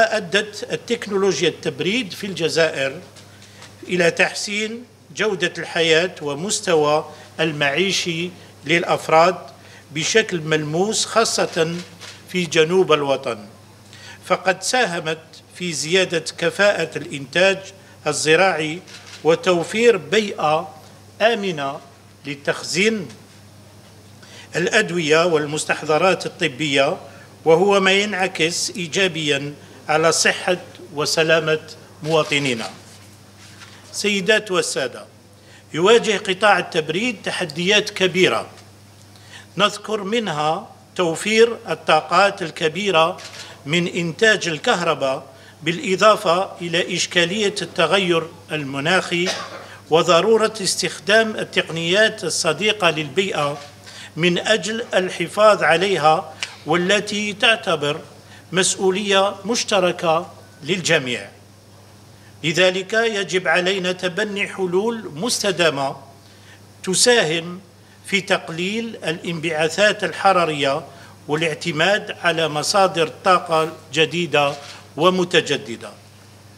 أدت التكنولوجيا التبريد في الجزائر إلى تحسين جودة الحياة ومستوى المعيشي للأفراد بشكل ملموس خاصة في جنوب الوطن. فقد ساهمت في زيادة كفاءة الإنتاج الزراعي وتوفير بيئة آمنة لتخزين الأدوية والمستحضرات الطبية وهو ما ينعكس إيجابياً على صحة وسلامة مواطنينا. سيدات والسادة يواجه قطاع التبريد تحديات كبيرة. نذكر منها توفير الطاقات الكبيرة من إنتاج الكهرباء بالإضافة إلى إشكالية التغير المناخي وضرورة استخدام التقنيات الصديقة للبيئة من أجل الحفاظ عليها والتي تعتبر مسؤولية مشتركة للجميع. لذلك يجب علينا تبني حلول مستدامة تساهم في تقليل الانبعاثات الحرارية والاعتماد على مصادر طاقة جديدة ومتجددة.